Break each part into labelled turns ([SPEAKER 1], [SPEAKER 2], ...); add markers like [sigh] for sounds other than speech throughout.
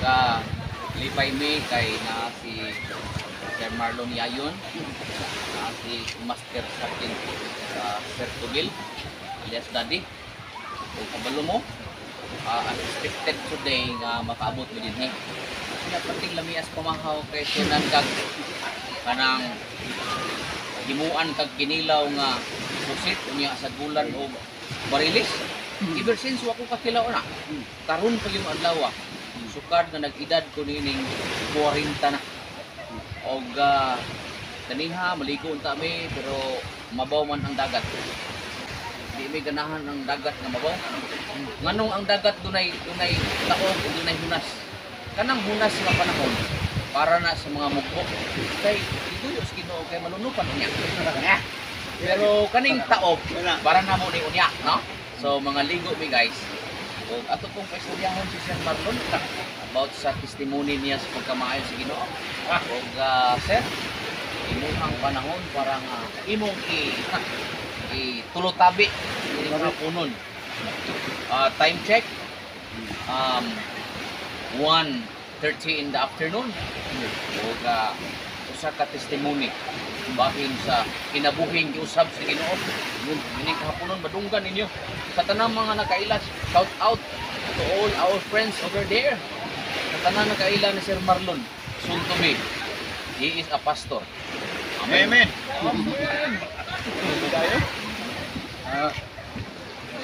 [SPEAKER 1] ka lipay mi kay na si Sir Marlon Yayon. Na si Master Sergeant sa Sir Tugil alias Daddy. Kung kabalo mo. Uh, unexpected today nga makaabot mo din eh. Kaya pating lamias pamahaw kay sunan kag kanang himuan kag kinilaw nga susit unya sa gulan o barilis. Ever since wako kakilaw na. Karon pa yung adlaw ah. Sukad nga nag-edad ko nining 40 na. Og uh, kaniha maligo unta mi pero mabaw man ang dagat. Di may ganahan ang dagat nga mabaw. Nganong ang dagat dunay dunay taog ug dunay hunas? Kanang hunas nga panahon para na sa mga mugbo kay ituyo sa Ginoo kay manunupan unya [laughs] pero kaning taob para na mo ni unya no? So mga ligo mi guys ug ato pong paistoryahon si Sir Marlon about sa testimony niya sa pagkamaayo sa Ginoo. Ug uh, sir imuhang panahon para nga imong i itulutabi ini mga punon Ah, time check um 1:30 in the afternoon. Ug uh, usa ka testimony bahin sa kinabuhing giusab sa Ginoo yun ini kahaponon madunggan ninyo sa tanang mga nakailas shout out to all our friends over there sa tanang nakaila ni Sir Marlon be he is a pastor amen,
[SPEAKER 2] Amen.
[SPEAKER 3] Tayo? Ah,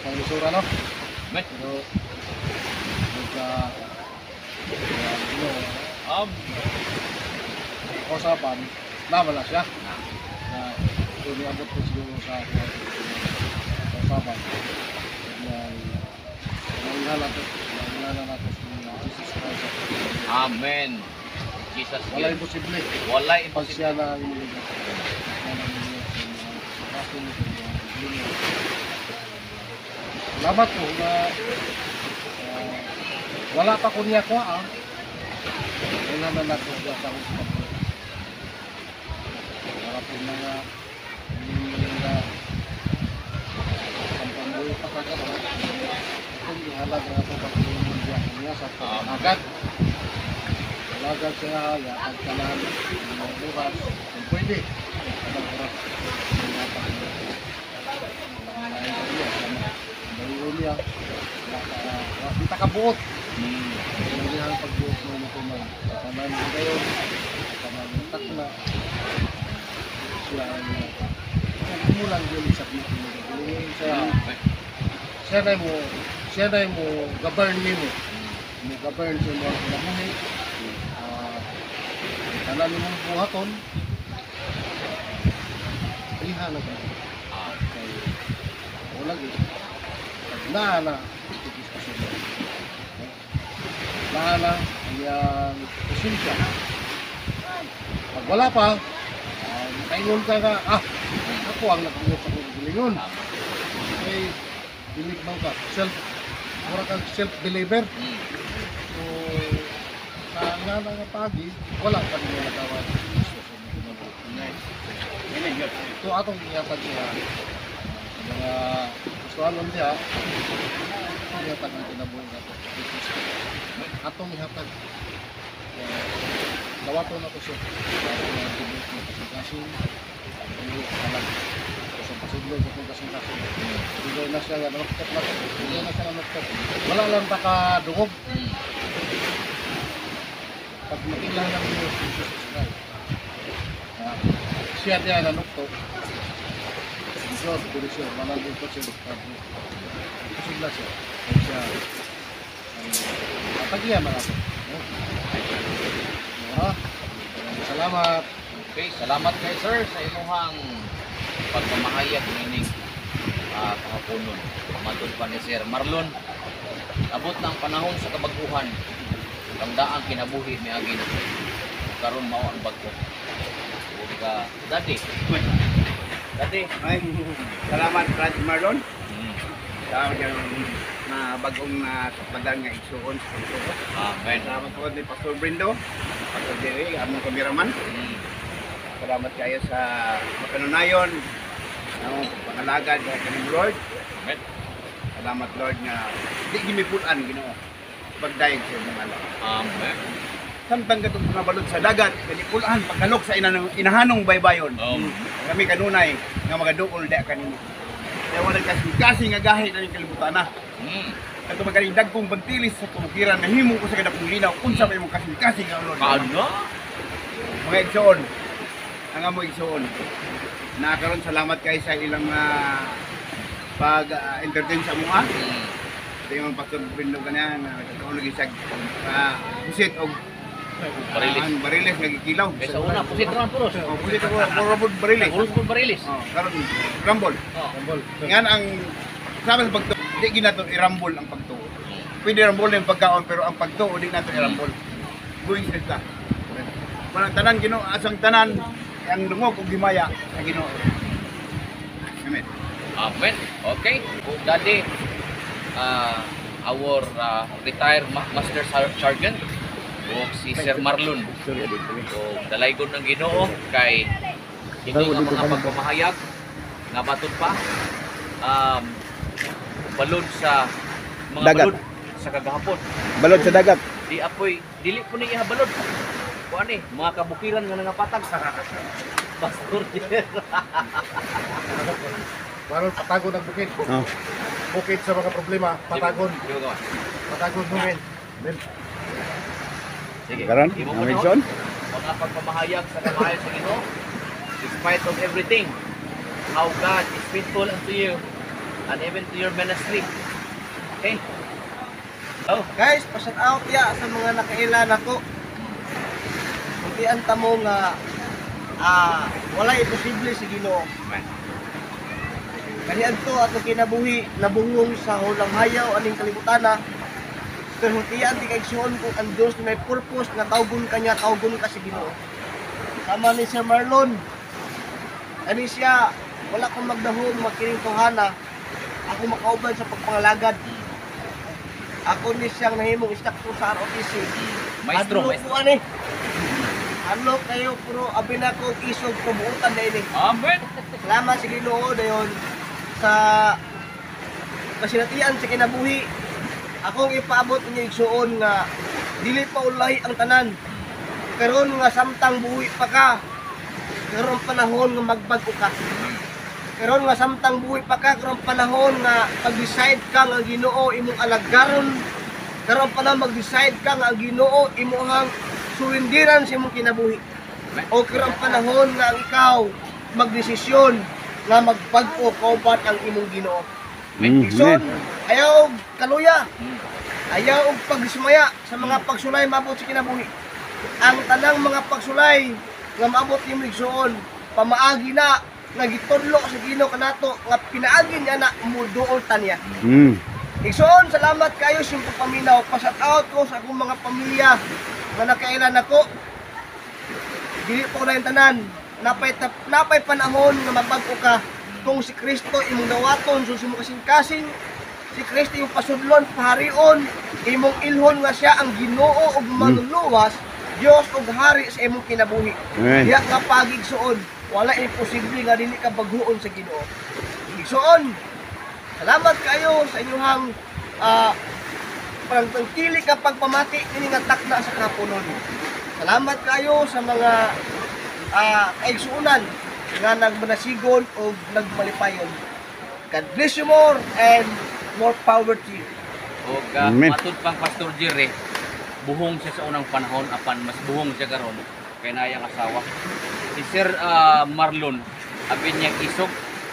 [SPEAKER 3] sa lusura no?
[SPEAKER 1] amen.
[SPEAKER 3] Pero, magka, ano,
[SPEAKER 1] Um,
[SPEAKER 3] kausapan, nawala siya. Ito niabot ko siguro sa nangingala natin sa Jesus Christ.
[SPEAKER 1] amen Jesus
[SPEAKER 3] Wala imposible.
[SPEAKER 1] wala
[SPEAKER 3] Pag
[SPEAKER 1] imposible
[SPEAKER 3] iniligay. Siya na iniligay. Salamat po ah, wala pa ko niya ko ah. Wala na siya sa ko. Wala po mga ka ka. Na pagkagat. Alagad siya haya at kanan ng bukas kung pwede. Kadang oras. Dahil niya, kita ka buot.
[SPEAKER 1] Hmm.
[SPEAKER 3] Hindi ang pagbuot mo mo kuman. Kanan mo kayo. Kanan mo tak na. Siya ang kumulang yun sa mo. Siya, na mo, siya na mo govern ni mo. Mo govern sa mga kinabuhi. Ah, kanan mo buhaton. Liha na ka.
[SPEAKER 1] Ah,
[SPEAKER 3] Kay wala naa na siya. Naa na ang pasensya. Pag wala pa, uh, ka nga, ah, ang nakamot sa kong gilingon.
[SPEAKER 1] tama.
[SPEAKER 3] Kay, bilig mo ka. Self, mura kang self-believer.
[SPEAKER 1] Hmm.
[SPEAKER 3] So, sa nga na nga pagi, wala rin yung nagawa. Ito atong iyatag niya. Mga gustuhanon niya, iyatag ang kinabuhi nato. Atong ihatag. Uh, Dawato na ko siya. Na tibok na kasing-kasing. Hindi alam. Kasi pasiglo sa kasing-kasing. Hindi na siya nga nanuktot na. Hindi na siya nanuktot. Wala lang takadungog.
[SPEAKER 1] Hmm.
[SPEAKER 3] Pag makilang ng Diyos, Jesus Christ. Siya diya nanukto. Diyos, dili siya, malagay ko siya. Kusog siya. Kaya siya, na natin. No? Ah, salamat.
[SPEAKER 1] Okay, salamat kay sir sa imuhang pagmamahayag nining uh, kahaponon. Matod pa ni Sir Marlon. Abot ng panahon sa kabaguhan. Tandaan kinabuhi mi agi na. Karon mao ang bagko. Ka dati. Dati.
[SPEAKER 2] Ay, salamat Brad Marlon.
[SPEAKER 1] Hmm.
[SPEAKER 2] Salamat yung na bagong na kapadan nga igsuon sa.
[SPEAKER 1] Amen.
[SPEAKER 2] Salamat po ni Pastor Brindo, Pastor Jerry, among kameraman.
[SPEAKER 1] Hmm.
[SPEAKER 2] Salamat kayo sa makanunayon ng pangalagad sa kaning Lord.
[SPEAKER 1] Amen.
[SPEAKER 2] Salamat Lord nga di gimipulan Ginoo. Pagdayeg sa imong alam.
[SPEAKER 1] Amen.
[SPEAKER 2] samtang katong mga balod sa dagat kani pulahan pagkalok sa inanong, inahanong baybayon.
[SPEAKER 1] Um.
[SPEAKER 2] Kami kanunay nga mga duol da kanimo. Kaya wala kasi kasi nga gahi na yung kalibutan na.
[SPEAKER 1] Mm.
[SPEAKER 2] Kato magaling dagkong bantilis sa kumukiran na himo ko sa kadapong linaw unsa pa imong kasing kasing nga ulod.
[SPEAKER 1] Ano?
[SPEAKER 2] Mga igsoon. Ang amo igsoon. Nakaroon salamat kay sa ilang uh, pag uh, entertain sa mga.
[SPEAKER 1] Mm.
[SPEAKER 2] Ito yung pastor Pindo kanya na nagkakaon lagi sa uh, busit o
[SPEAKER 1] Barilis.
[SPEAKER 2] ang barilis nagikilaw.
[SPEAKER 1] Sa una, pusit naman puros.
[SPEAKER 2] O busit ako puro po barilis.
[SPEAKER 1] Puros po barilis.
[SPEAKER 2] Oh, karon rumble.
[SPEAKER 1] Oh.
[SPEAKER 3] Tambol.
[SPEAKER 2] Ngan ang sabi sa pagtuo, di ginato i-rumble ang pagtuo. Pwede rumble yung pagkaon pero ang pagtuo di nato i-rumble. Going straight ka. Walang tanan Ginoo, asang tanan ang dungog ug himaya sa Ginoo. Amen.
[SPEAKER 1] Amen. Okay. Daddy, uh, our uh, retired ma- Master Sergeant o si Sir Marlon o dalaygon ng Ginoo kay hindi nga mga pagpamahayag nga baton pa um, balod sa mga
[SPEAKER 2] Dagat.
[SPEAKER 1] balod sa kagahapon
[SPEAKER 2] Balod sa dagat.
[SPEAKER 1] di apoy dili po niya balod kuan eh mga kabukiran nga nangapatag Pastor
[SPEAKER 3] Baron patagon ang bukid.
[SPEAKER 2] Oh.
[SPEAKER 3] Bukid sa mga problema, patagon. Patagon mo men. Men.
[SPEAKER 1] Sige.
[SPEAKER 2] Karon, mention?
[SPEAKER 1] Mga pagpamahayag sa kamahayan sa Ginoo, despite of everything, how God is faithful unto you and even to your ministry. Okay? Oh,
[SPEAKER 4] Guys, pasat out ya sa mga nakailan ako. Hindi ang tamo nga ah wala imposible sa Ginoo. Kani adto ato kinabuhi nabungong sa hulang hayaw aning kalibutana. Pero tiyan di kay kung ang Dios may purpose nga tawgon kanya tawgon ka sa Ginoo. Sama ni Sir Marlon. Ani siya wala kong magdahom magkiring tuhana. Ako makauban sa pagpangalagad. Ako ni siyang nahimong instructor sa ROTC.
[SPEAKER 1] maestro,
[SPEAKER 4] Hadlok
[SPEAKER 1] maestro.
[SPEAKER 4] ani. Ano kayo puro abi na ko isog probutan na ini.
[SPEAKER 1] Amen.
[SPEAKER 4] Salamat sa Ginoo dayon sa kasinatian sa kinabuhi. Akong ipaabot ninyo igsuon nga dili pa ulay ang tanan. Karon nga samtang buhi pa ka. Karon panahon nga magbago ka. Karon nga samtang buhi pa ka, karon panahon nga pag-decide ka nga Ginoo imong alagaron. Karon pa na mag-decide ka nga Ginoo imong suwindiran sa imong kinabuhi. O karon panahon nga ang ikaw magdesisyon nga magbago kauban ang imong Ginoo. Ison, ayaw og kaluya. Ayaw og pagdismaya sa mga pagsulay maabot sa kinabuhi. Ang tanang mga pagsulay nga maabot imong igsuon, pamaagi na nga gitudlo sa Ginoo kanato nga pinaagi niya na muduol tanya.
[SPEAKER 2] Mm.
[SPEAKER 4] Igsoon, salamat kayo sa paminaw. Pasat out ko sa akong mga pamilya nga nakailan ako. Dili po na yung tanan. Napay, napay panahon nga magbago ka kung si Kristo imong dawaton so imong kasing-kasing si Kristo yung pasudlon paharion imong ilhon nga siya ang Ginoo ug manluluwas Dios ug hari sa imong kinabuhi
[SPEAKER 2] Amen.
[SPEAKER 4] diha nga pagigsuon wala imposible nga dili ka baghuon sa Ginoo igsuon Salamat kayo sa inyong uh, pagtangkili ka pagpamati kini nga takda sa kapunon. Salamat kayo sa mga uh, kaigsuunan nga nagmanasigon o nagmalipayon. God bless you more and more power to you.
[SPEAKER 1] O uh,
[SPEAKER 2] Amen.
[SPEAKER 1] matud pang Pastor Jerry, buhong siya sa unang panahon apan mas buhong siya karon kay nayang asawa. Si Sir ah, Marlon, abi niya isog,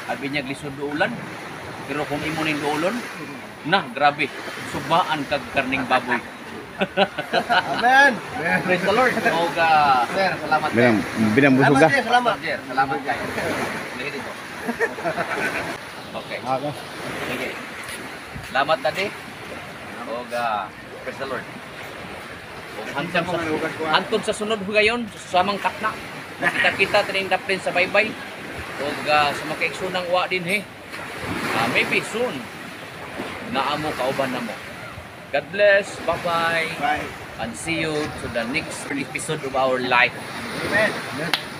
[SPEAKER 1] abi niya lisod ulan. Pero kung imo ning duolon, na grabe, subaan kag karning baboy.
[SPEAKER 4] Amen.
[SPEAKER 1] Praise the Lord. O uh, Sir, salamat kayo.
[SPEAKER 2] binambusog
[SPEAKER 4] Salamat, sir. Salamat.
[SPEAKER 1] Jer, salamat kayo. Sige dito. Okay.
[SPEAKER 3] Aga.
[SPEAKER 1] Sige. Salamat tadi. O uh, praise the Lord. O hantod sa hantod sa sunod hugayon sa samang katna. Makita kita tining dapin sa baybay. O uh, sa makaigsunang wa din he. Ah, maybe soon. Naamo kauban na mo. God bless. Bye-bye.
[SPEAKER 2] Bye.
[SPEAKER 1] And see you to the next episode of our life.
[SPEAKER 4] Amen.
[SPEAKER 3] Amen.